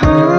Huh?